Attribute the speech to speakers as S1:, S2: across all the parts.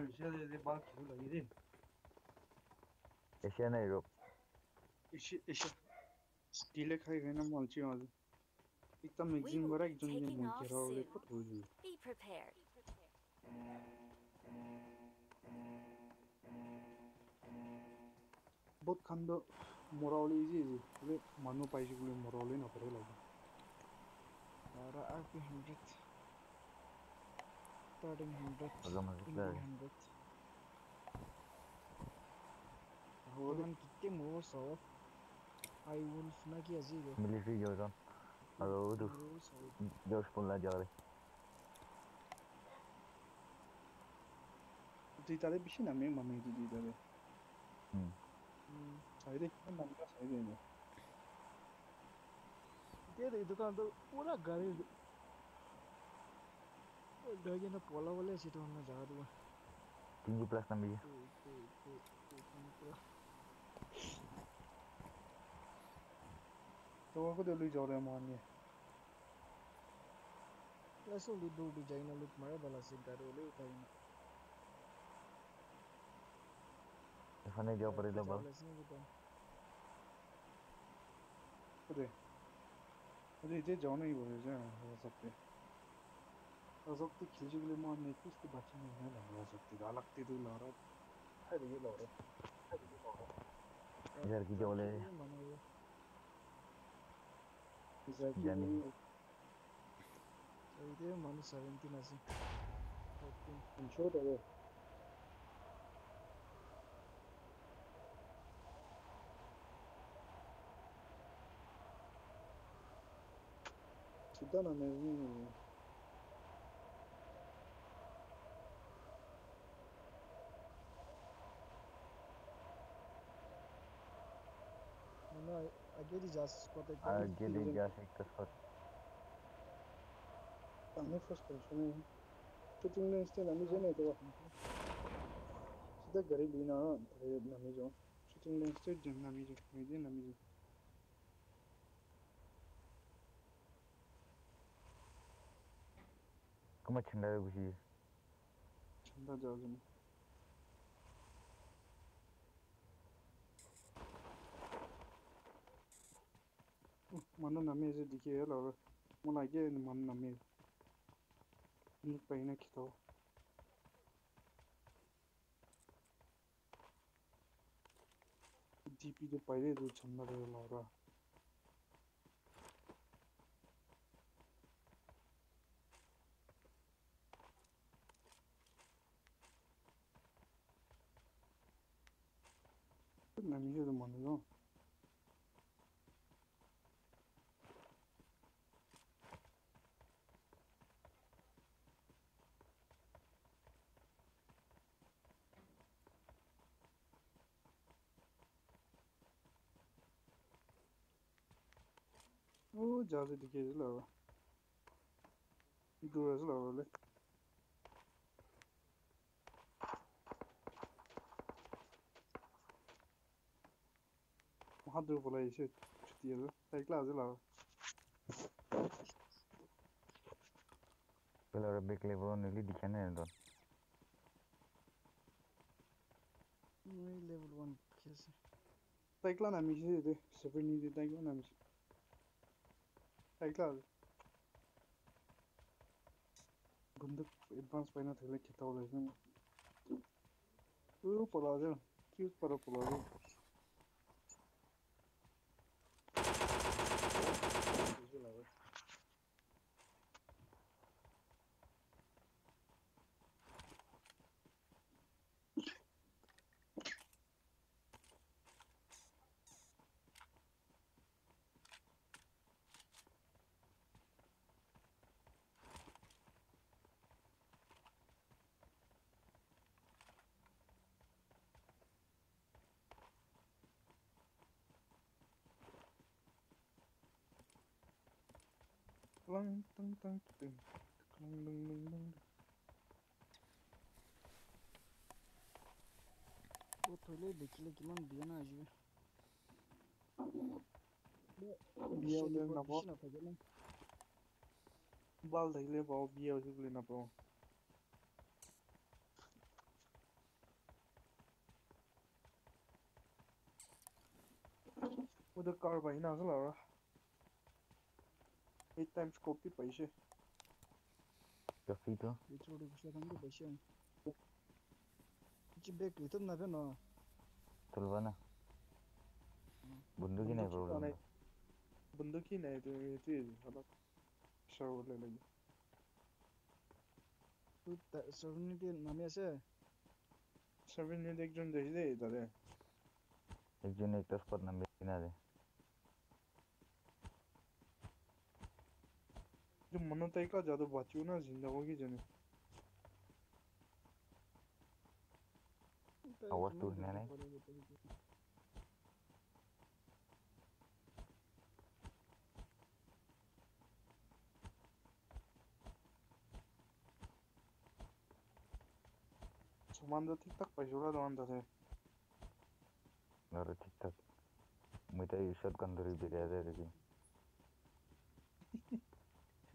S1: Cruciale di Bacchio, la vedi?
S2: Eşeğe ne yok?
S1: Eşi, eşi. Dile kaygayla malçı aldı. Bir tam egzin vara gidin diye malçı aldı.
S3: Be prepared.
S1: बहुत खांदो मोरावले easy easy म्हणजे मानू पाहिजे कुठे मोरावले नको लागेल
S4: बारा आठ hundred মোৰ চব আই উলফ না কি আজি গো
S2: মিলিটাৰী জৰ্জন
S4: আৰু এইটো মোৰ চব
S2: জৰ্জ পোলা জৰে
S1: দুই তারে বেশি নামে মানু ইজি দুই তারে
S2: উম
S1: সাইডে নামটা সাইডে না
S4: এতিয়া এই দোকানটো ಡೋಗಿನ ಪೊಲ ಒಲೆ ಸಿಟವನ್ನು ಜಾರುವ
S2: ಪಿಂಗು ಪ್ಲಸ್ ನಂಬಿಯ
S1: तो वो को दिल्ली जा रहे हैं मानिए
S4: ऐसे उड़ी दो उड़ी जाइना लुट मारे बाला से गाड़ी वाले उठाई ना
S2: खाने जाओ पर इधर बाल
S1: अरे अरे ये जाओ नहीं बोले जाए सकते Azokti killigli mo me pisti bacini na la azokti galakti du la ro. Hadi ye la ro.
S4: इधर की जोले
S1: जाने
S4: इधर मानो 17 nasıl? Bakın.
S1: Çok da Sudan Amerika'yı
S4: a gideceğiz squad'a. Ha gideceğiz
S2: ilk defa.
S1: Lan ne frustration है कितने instant हमें जो नहीं तो सीधा घर ही लेना तेरे नमी जो कितने इंस्टेंट जम नमी जो मेरे नमी जो
S2: कम चंदा है कुछ
S1: चंदा जाओगे मैं मनु नमे जो दिखे मुझे मन नमे पैन खित जीपी तो पहले तो चंदा रहे लारा नमी से तो मन Oh, jadi dikit lah. Dua lah boleh. Hadi kolay işe çıktı yeri. Tekli hazır abi.
S2: Böyle ara bekle bunu neli dikene erdon.
S4: Ne level 1 kills.
S1: Teklan amisi dedi. Sıfır neydi teklan amisi. क्यों बंदूक advance पाइना थे लेके खिता वाला इसमें वो पला lăng tăng tăng tăng lăng lăng lăng lăng
S4: Bu toyla bekile gimen bir yana acıyor. Bir
S1: yerde ne yapalım? Balda ile bağ bir yerde ne yapalım? Bu da karbine ağlar. एक times copy पैसे
S2: copy तो
S4: इचोडी कुछ लगा पैसे जी बेक इतना ना बना
S2: तुलवा ना बंदूकी नहीं प्रॉब्लम
S1: बंदूकी नहीं तो ये चीज़ अलग शव ले लेंगे
S4: তো সরনিটি নামে আছে
S1: সরনিটি একজন দেশে দেয় তাদের
S2: একজন একটা স্পট নামে কিনা দেয়
S1: जो मनो का ज़्यादा बच्चों ना ज़िंदा होगी जने।
S4: आवाज़ तो नहीं है।
S1: सामान तो ठीक ठाक पैसे उड़ा दो अंदर है
S2: Naro tik tak. Muita yi shotgun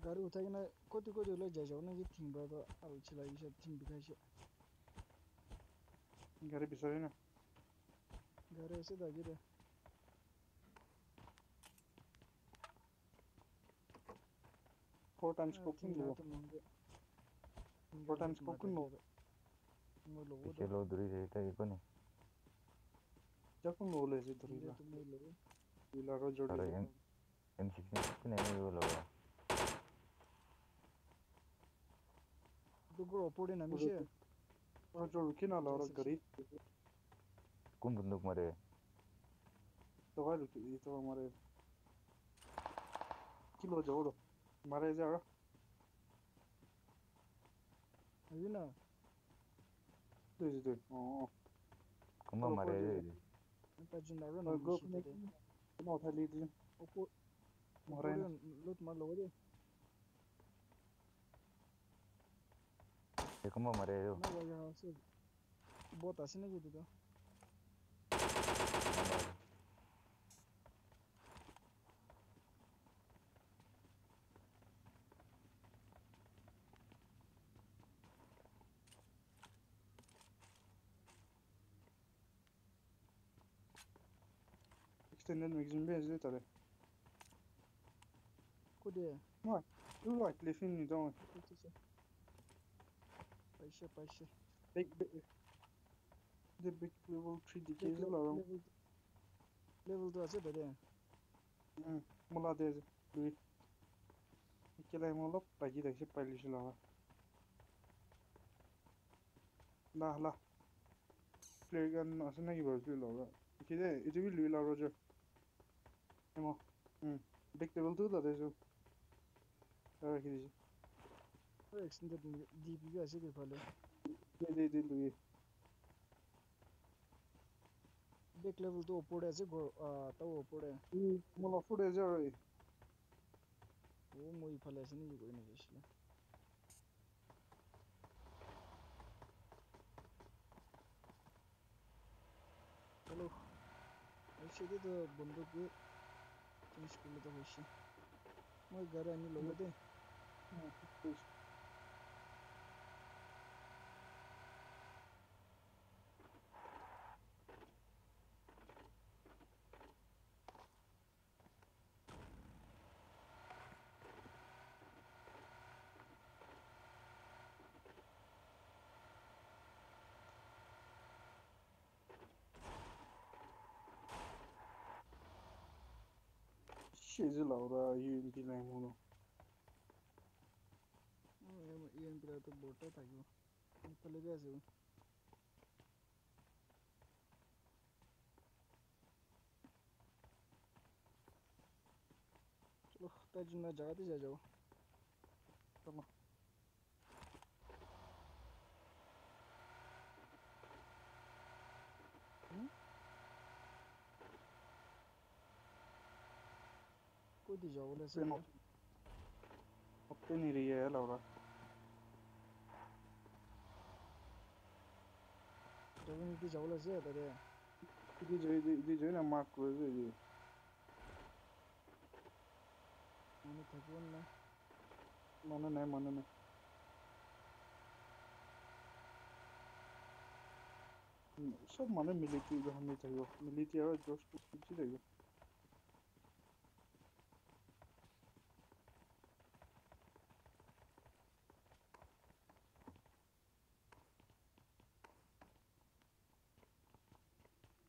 S4: गाडी उठाइकन कति कति उसलाई झ्याझ्याउ न कि थिङबाट अब छिलाई बिसा थिङ बिखाइसो
S1: गाड़ी बिसारे ना
S4: गाडी यसै दागिर
S1: फोर टाइम्स स्कोप लो
S4: Four times spoken no. म लो Piche
S2: lo dhuri de ita iko
S1: जब तुम लो ले से धरी ला
S4: म लो
S1: इला जोड़ी Sorry, से M-
S2: M16 na yi
S4: lo. दुगो ओपोडे नमिसे
S1: रो जोड़ के ना ला रो गाड़ी
S2: Kun bunduk mare.
S1: तो भाई रुकी ये तो हमारे किलो जोड़ो हमारे जा
S4: होइन
S1: दे दे दे. ओ
S2: Kuma Oh, mare oh, de. त जिन्दारो और
S4: ग्रुप नमिसे में ना उठा ली थी ओपो मारे
S1: ना लुट मार लो दे Ye kuma
S4: mare yo. न लगा से बहुत आसी नै
S1: कि त extended magazine भी ऐसे तरह कुदे तू लाइक लिफिंग नहीं तो पैसे पैसे big big the big level 3 decay ला रो
S4: लेभल त আছে त
S1: मुला दे lui Aquela é uma lopada daqui para eles lá. Lá, lá.
S4: Probabilmente extendere di più a sé che quello.
S1: Vedi, vedi, vedi.
S4: Back level to upload as a go, uh, to upload.
S1: Hmm, mola food as a way.
S4: Oh, muy fallacy, you go in a fish. Hello. I should do the bundle good. Change to the wish. My god, I need to go there.
S1: Hmm, गइन बेसिले चलो ऐसे दे
S4: तो बंदूक के change कर लेता वैसे मैं घर आने लोग दे Shit,
S1: Laura,
S4: you in the line. एम पिला तो बोटा था क्यों पहले भी ऐसे ना जगह जाओ Tama. कोई दी जाओ ले से Bueno.
S1: Obteniría Laura.
S4: जगह दी जाओ ले से तेरे
S1: DJ, DJ na Marco, DJ.
S4: मैंने थकवन ना
S1: Mana नहीं mana नहीं सब माने मिलिट्री जो हमें चाहिए मिलिट्री और जोश कुछ ही चाहिए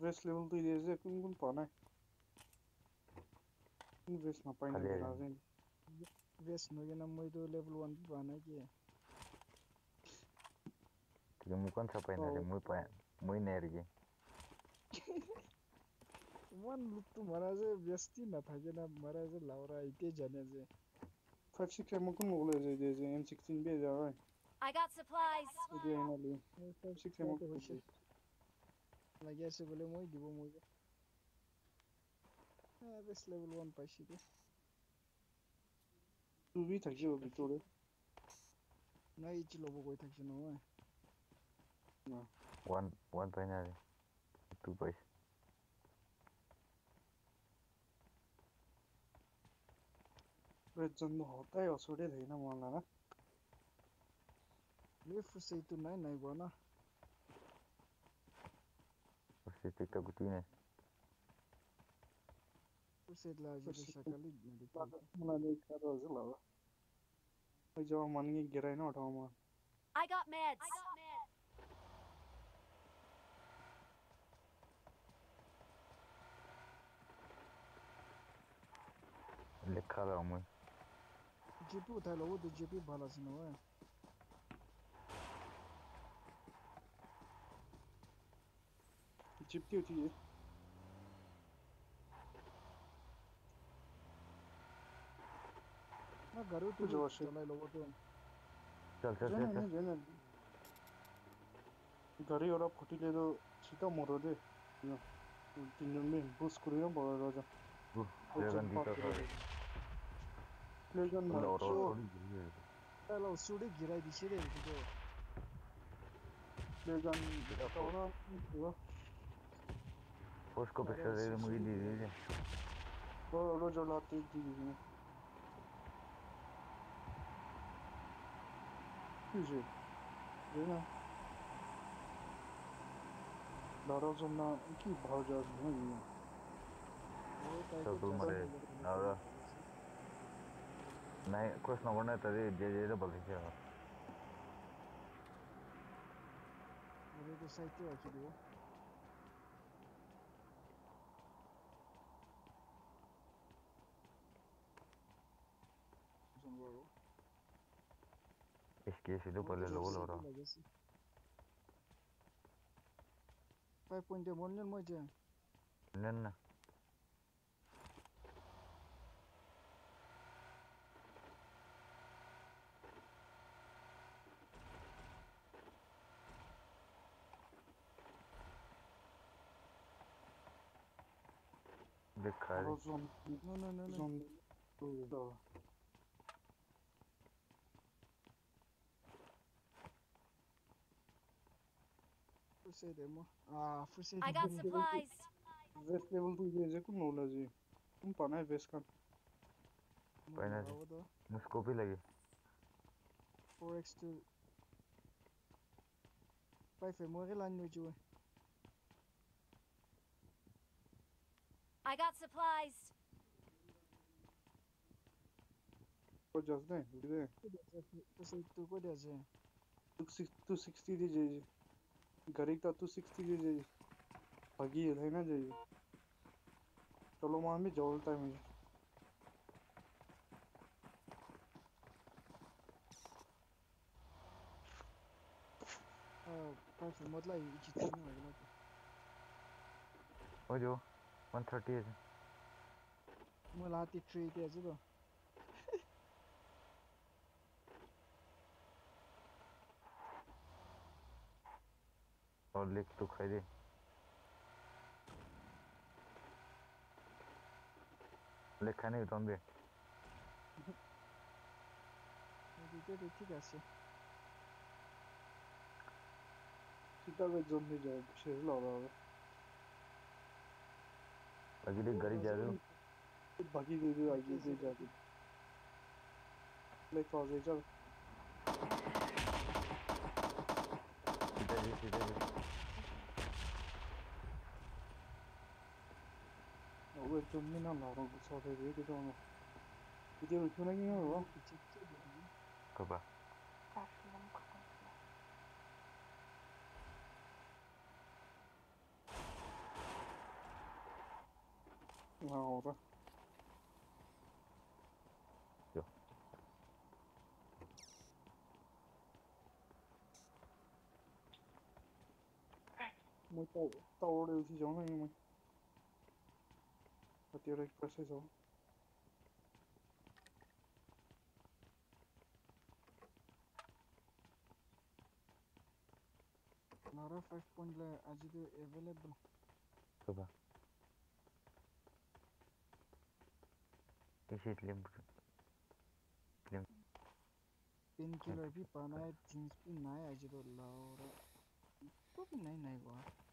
S1: Vest level 2 deze kun kun pana है कुन vest मा पाइन खाली बेला आयो। चाहिँ
S4: वेस्ट नगेन मैले लेभल वान भन कि
S2: Tiga mukan siapa yang dari Oh. mui pa mui nergi.
S4: वान लुक त मरा चाहिँ व्यस्ती नथाकेन मरा चाहिँ लाउरा आइते जाने चाहिँ
S1: 5 6 एमो कुन मोले चाहिँ deze M16 बे जा है
S3: I got supplies.
S1: इदे हैन ले
S4: 6 एमो হৈছে লাগি আছে বোলে মই দিব মই বেচ লেভেল ওৱান পাইছিলোঁ
S1: তুমি থাকিব ভিতৰত
S4: নাই ইটো ল'ব কৈ থাকিছো নহয়
S2: ওৱান ওৱান পাই নাই টু পাইছে
S1: जन्म होता है असुरे होइन मलाई
S4: लेफ्ट चाहिँ त्यो नाइन नाइन भन
S2: Hırsetlikte kutu yine.
S4: Hırsetlikte şakalı.
S1: Buna da ikrar hazır lava. जब मन की गिरा है ना उठाओ मार
S3: I got meds. I got meds.
S2: लिखा रहा हूँ मैं
S4: जीपी उठा लो वो तो जीपी भला सीन हुआ है
S1: Cip diyor diyor.
S4: મેં કર્યું તું જોવો છે તમે લોકો તો
S2: ચાલ ચાલ ચાલ
S1: જેને ઘરે ઓલા ફૂટી લેતો સીધા મોરો દે તિનજણ મેં બુસ કર્યો બળો રાજા
S2: પ્લેગન દીતો
S1: પ્લેગન મારો
S4: પેલો સુડી ગિરાઈ દીશે રે તો
S1: પ્લેગન દીતો
S2: एउटा थियो Posko pesa de mui di di.
S1: Roger लाते दिने के चाहिँ होइन लराजममा के भाउ जानु
S4: Satu mare. Ahora.
S2: Nai cross number na tadi je je de bolti cha.
S4: मेरो साइडै राखिदियो Eski sido pale lo
S2: lo ro.
S4: Five point भन्ने म चाहिँ
S2: Nen na. Dekha.
S1: लराजम न
S4: न न न जोन
S1: फुसैदे
S4: I got
S3: supplies.
S1: Vestem puieze cum nu lazi. Un pana vesc can.
S4: Păi n-azi.
S2: Nu lagi.
S4: 4x2. Five fe mori la.
S3: I got supplies.
S1: Codează, da, uite.
S4: Tu să tu codează.
S1: Tu 60 de jeje. घरि त 260 दी जे भागी हैन जे चलो मान भी जोल time है
S4: five मतलाई जित्नु होइन
S2: Ojo. 130 है.
S4: हाती थ्री त्यहाँ छ त।
S2: और लिख तो खाई दे. লেখা নেই তন্বে
S4: দুইটাই ঠিক আছে
S1: सीधा वे जोन में जाए शेर ला रहा है
S2: बाकी देख गाड़ी जा रहे हो
S1: बाकी दे दे आगे दे जा they like 좀 미남 나오고 소대기 얘기도 하고 이제는 편하게 해요
S2: 그봐
S1: 나오라 mới tàu tàu đều chỉ giống này mà Во-первых, просезал.
S4: Nara 5.0 are they available?
S2: Kaba. कैसे क्लेम क्लेम
S4: पिन किलर भी पाना है जींस भी ना है अजीब लाओ तो भी नहीं नहीं हुआ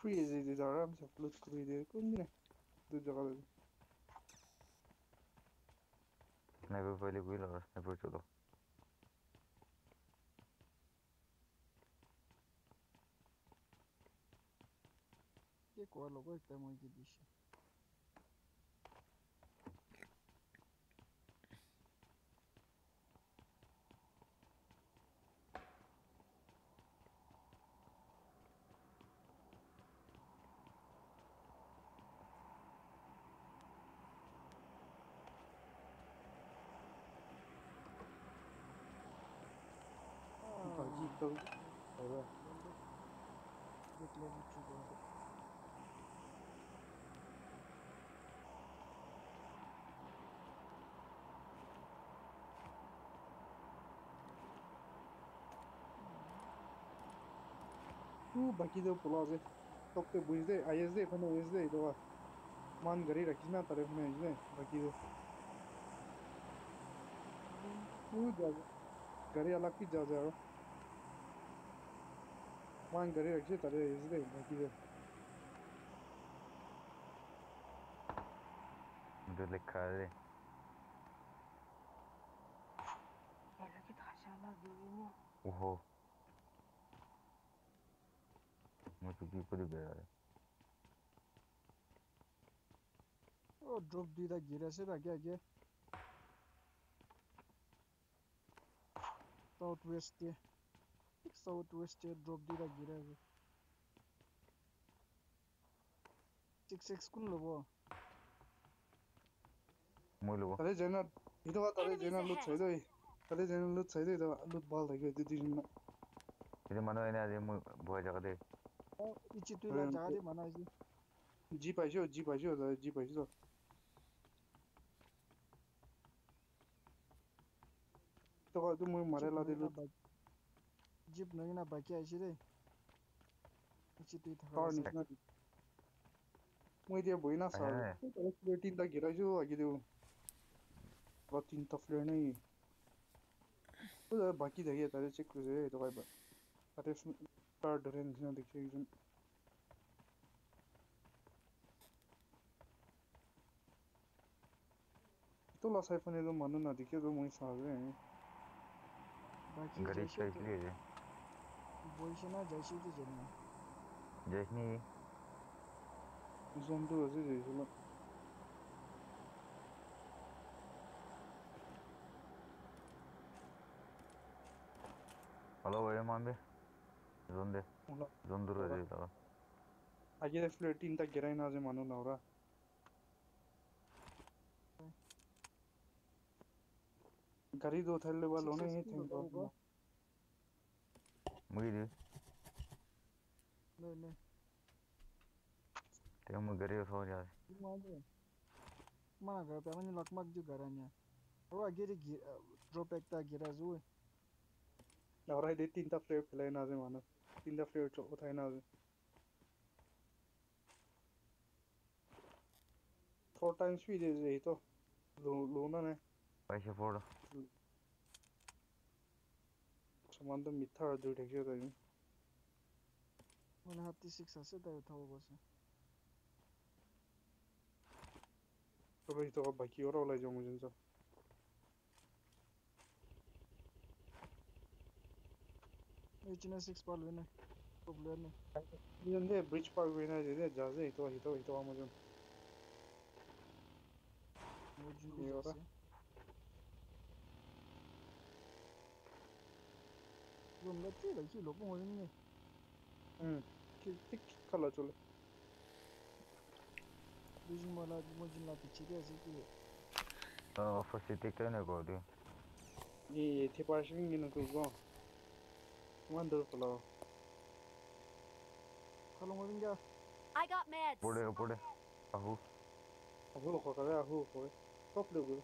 S1: freeze des arabes sur l'autre côté des combines de durable.
S2: Never valley will or never to le
S1: बाकी तो पुलाव से तो पे बुझ दे आई दे फिर ना एस दे तो वाह मान गरी रखी ना तरफ़ में इसने बाकी तो वो गरी अलग की जा जा रहा Van görev yok ki tabii izleyin. Gidelim.
S2: Müdürlük kararı.
S5: Eve git aşağılar geliyor.
S2: Oho. Ama çok iyi kulüp herhalde.
S4: O drop diye de giresi de gel gel. Southwest diye. Sau twisted drop dira gira ge. Six six kun lobo.
S2: Moi lobo.
S1: Tale jena ito wa tale jena loot chai doi. Tale jena loot chai doi da loot ball da ge didi na.
S2: Ide mano ene ade mo boya jaga de.
S4: Oh ichi tu la jaga de mano ji.
S1: Ji pa jo ji pa jo da ji pa jo. तो तुम मरेला दे लो
S4: jeep नहीं ना बाकी आई चीज़ है इसी तीत
S1: मुझे तो बोली ना सारे तो तीन तक गिरा जो आगे तो बात तीन तक फ्लेयर नहीं तो बाकी दही है तारे चेक करते हैं तो कहीं पर अरे पर डरे नहीं ना देखिए एकदम तो लास्ट आईफोन तो मानो ना देखिए तो मुझे सारे हैं
S4: बाकी चेक करते
S2: हैं
S4: 보이시나 저시도 되네.
S2: 저시니.
S1: 좀더 어디 되시나.
S2: ಹಲೋ ವಯಮಾಂಬೆ ಇದೊಂದೇ ಇದೊಂದು ರಜೆ ಇದ್ದಾವ
S1: ಆಗಿದೆ ಫ್ಲೈಟ್ ಇಂತ ಗೆರೈನಾಜೆ ಮನೋನವ್ರ ಖರೀದು ಥಲ್ಲಿ ಬಲ್ಲೋನೇ ತಿಂತ
S2: Măi,
S4: Nu, nu.
S2: Te-am măgărit sau ea.
S4: Mă, că pe mine loc mă duc garania. Roa giri drop ekta gira zu.
S1: Aurai de tinta frame pelai na je mana. Tinta frame cho uthai na je. Four times भी दे दे तो Luna ने
S2: पैसे फोड़
S1: तीन तक flare चो उठाए ना जे फोर टाइम्स भी दे दे तो लो लोना ने 와이시 보러 सामान तो मिथ्या दो ढेके तो ये
S4: Mana hati six ase ta uthawo bose.
S1: तो भाई तो बाकी और वाला जो मुझे तो
S4: Ei china six pal wene. Problem ne.
S1: मुझे दे ब्रिज पार्क में ना जे दे जाजे तो ही तो ही तो मुझे
S4: 그럼 나 뛰다 지 로고 오는데
S1: 응 틱틱 칼라 졸래
S4: 요즘 말아 뭐지 나 비치게 지기
S2: 어 퍼시 틱터네 거도
S1: 이 대파싱이는 그거 만들 걸로
S4: 칼롱 오는가
S3: I got meds. 보래
S2: 보래. 아후.
S1: 아후 거 가래 아후 보래. 꼭 되고.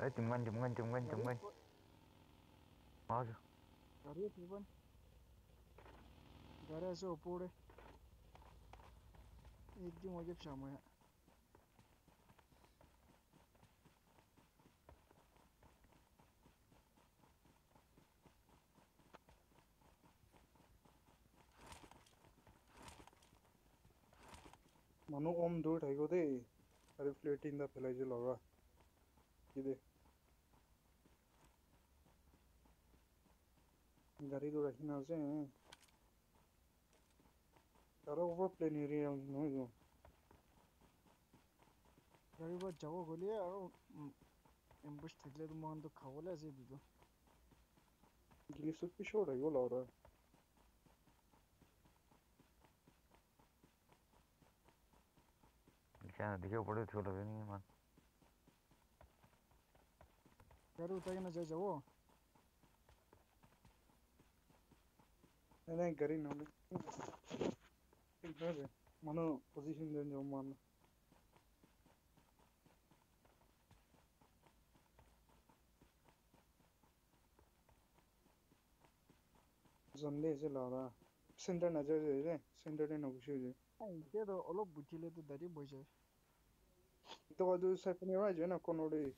S2: 에 중간 중간 중간 중간. 맞아.
S4: Горит, ебань. Горячие опоры. Идем, одев шамая.
S1: मनु ओम दूर है दे अरे फ्लेटिंग द फ्लेजल होगा ये Garrido hinaze he. Kara overplay nereye aldın oydu?
S4: Gariba cevap oluyor ama embuş tekleri muhandı kavala zeydidu.
S1: Gilisut bir şey oraya yol oraya.
S2: क्या देखो पड़े छोटा भी नहीं है मान
S4: यार उतार के ना जाए जाओ
S1: Neden garin oldu? Nerede? Bana pozisyon dönünce olmamlı. Zonde ise lara. Center na jaje re. Center ne obuşu je.
S4: Ay de olup butile de dari boje.
S1: İto kadar sayfanı var ya na konolu.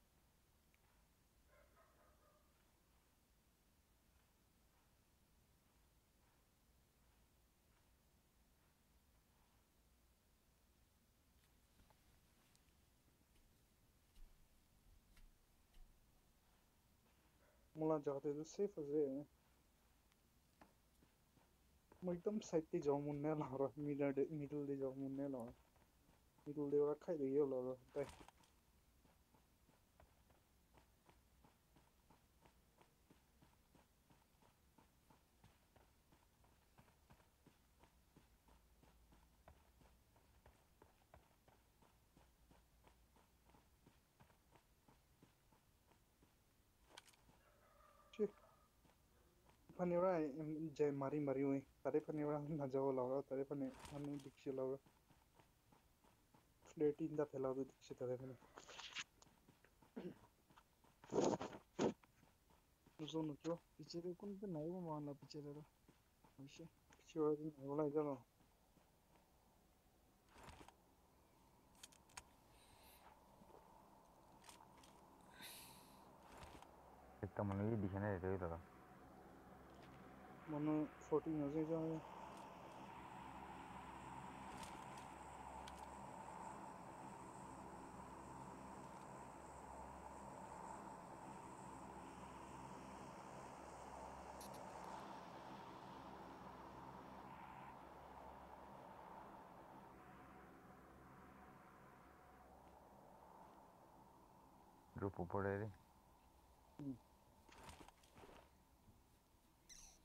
S1: मुलाकात है तो safe है म एकदम side ते जाऊँ मुन्ने लाओ मिडल मिडल दे जाऊँ मुन्ने लाओ मिडल दे वाला खाई दे ये लाओ ताई मारी मारी 말이 तारे 다리 판이라 나자고 라고 다리 판에 하는 딕시 라고 플레이트 인다 펠라도 딕시 다리 판에 जोन क्यों?
S4: पीछे रे कौन पे नहीं वो मारना पीछे रे अवश्य पीछे
S1: वाला दिन बोला इधर ना
S2: एक तो मन दिखने तो
S1: Bunu 14 no sé yazacağım.
S2: Grupo por él.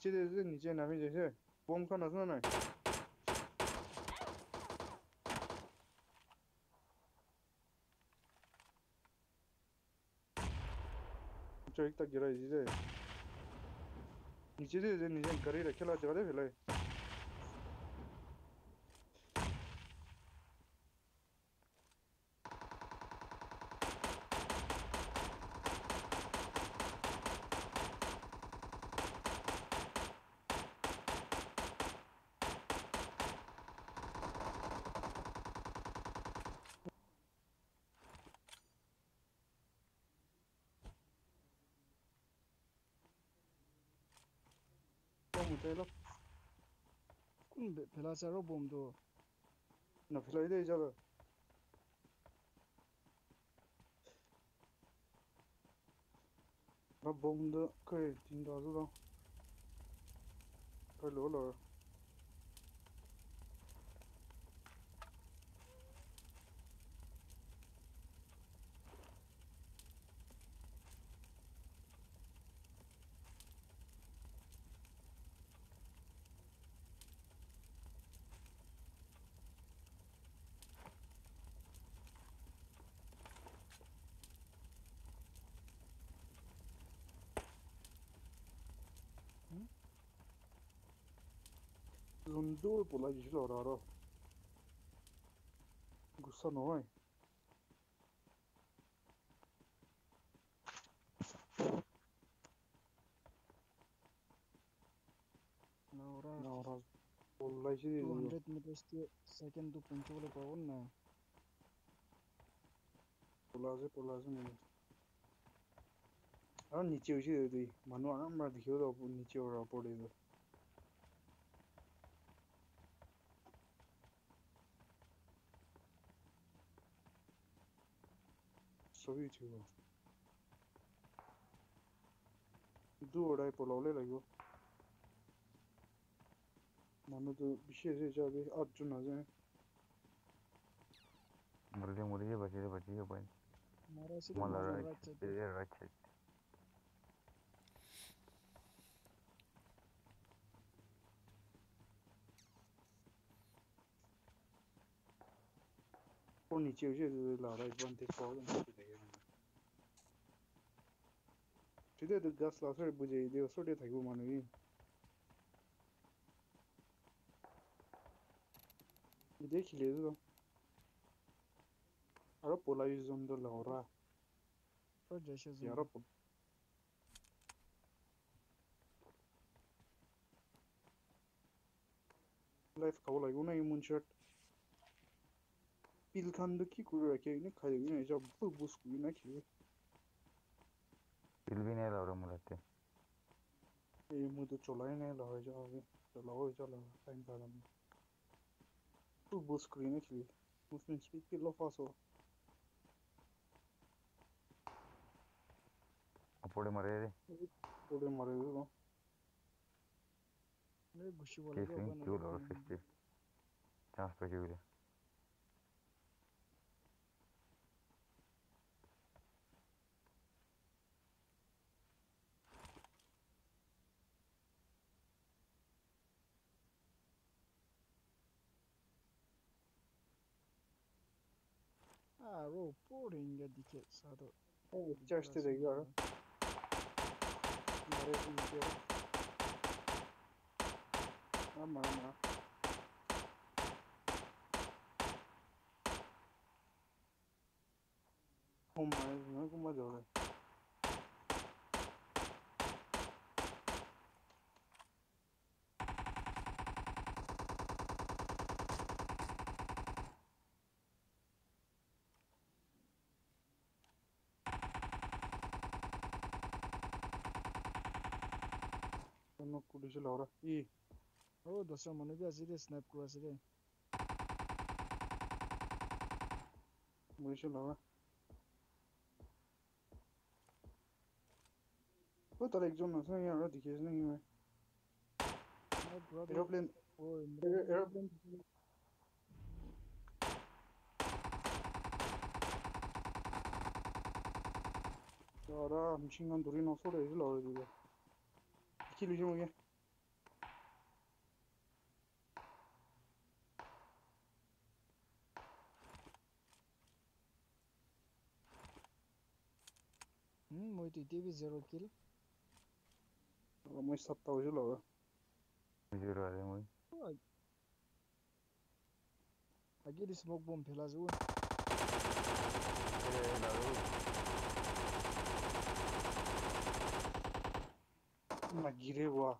S1: নিচে যে নিচে নামি যাইছে বোম খান আছে না নাই 저 একটা গিরাই যে নিচে যে নিজে গাড়ি রেখেলা জায়গা ফেলাই tayo
S4: kun phela cha ro bom do
S1: na philai dei jaga na bom da kai tin da zu da kai lo lo Lundur por lá de Lororó. Gussanoi. Two hundred
S4: metres के second तो पंचो वाले पावन ना
S1: पोलाजे पोलाजे नहीं हाँ नीचे उसी दे दी मनु आना मर दिखियो तो नीचे और आप पड़े तो चोवी दुआई पोलावे लगे मन
S2: मुर्गे मुर्गे बचे बचे
S4: मारा सिर्फ़ मारा अच्छा
S2: अच्छा
S1: Only children are like when they fall into the air. Today the gas loss are buje, they also did a woman again. Ridiculous. I hope Pola is on the Laura.
S4: Projections in Europe.
S1: Life cow like one shirt. ビル監督来るわけよね、彼がね、じゃあ、僕、ボス来るなきゃ。
S2: ビルビネラ俺もらって。
S1: え、もうと、ちょらいねえら、じゃあ、ちょらおい、ちょら、サインからも。僕、ボス来るなきゃ。Muslim speak bir laf aso.
S2: అప్పుడే మరేది
S1: అప్పుడే మరేది
S4: Ne bu şey var ya. Kesin, dur, orası işte.
S2: Şans bakıyor bile.
S4: arrow pouring at the kid, so I don't...
S1: Oh, just rigor. Mare video. Mamma mia. Oh, ma è una come? Police Laura ई
S4: ओ दोस्रा मने भी आसी रे snap को आसी रे
S1: police लाउरा ओ तर एक जन नसा यार दिखेस ना कि मैं
S4: aeroplane O
S1: aeroplane 야, 나 미친간 노리노 소리 해줄라 그러길래. 키를 좀 오게.
S4: E bir zero kill.
S1: Muhit satta ucu logo.
S2: Zero are aqui
S4: Aquele smoke bomb pela azul.
S1: Magire boa.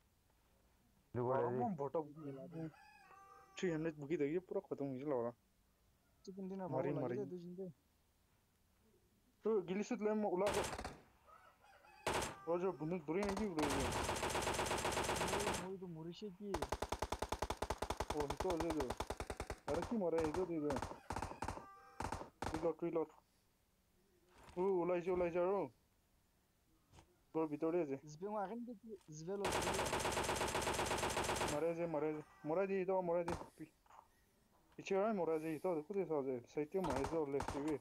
S1: 300 ಮುಗಿದಾಗಿ ಪೂರ ಖತಮ್ ಇಲ್ಲ ಅವರ
S4: ಚಿಕಂದಿನ ಮರಿ ಮರಿ
S1: तो गिली से ले उला और जो बुनिक बुरी नहीं की बुरी
S4: नहीं तो मुरिशे की
S1: ओ तो ले लो अरे की मरे इधर दे दे रिलोड रिलोड ओ उलाई जा उलाई जा रो Vitória.
S4: Desviou uma renda que desvelou.
S1: Moreze, Moreze. Moreze, Ido, Moreze. पीछे है मोराजी तो खुद ही साजे साइड में है जो लेफ़्ट वे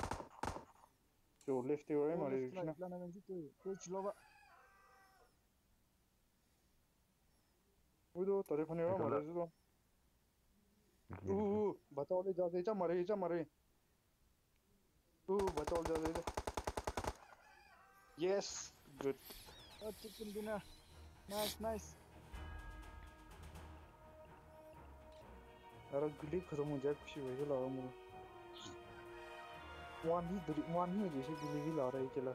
S1: जो लेफ़्ट वे है मारे ना
S4: प्लान में जी तो तो चलो बा
S1: उधर तेरे फ़ोन है मारे जो तो
S2: ऊ
S1: बताओ ले जा दे जा मारे जा मारे तू बताओ जा दे yes good
S4: Oh, chicken dinner. Nice, nice.
S1: अरे गुली खत्म हो जाए खुशी वही ला रहा मुझे वन ही वन ही जैसे गुली भी ला रहा है चला